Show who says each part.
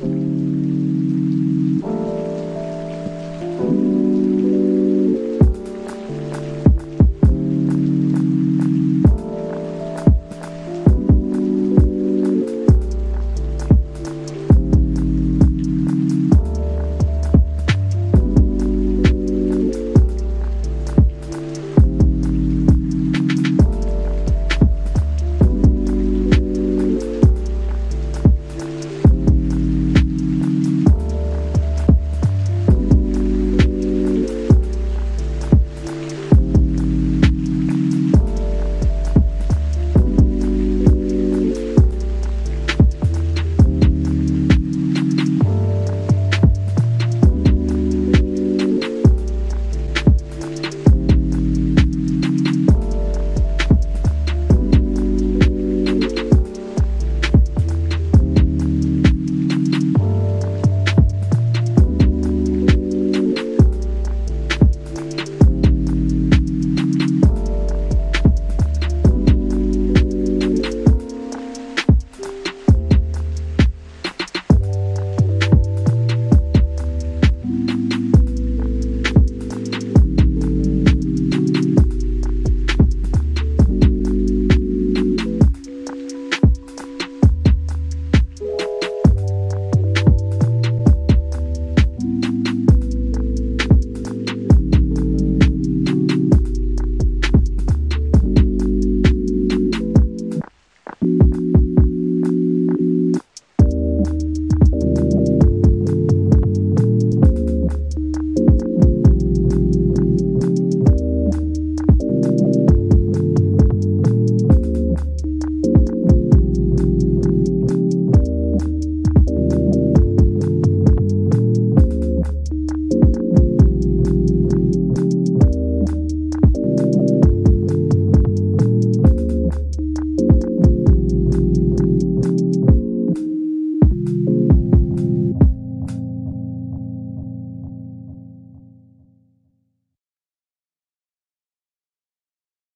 Speaker 1: す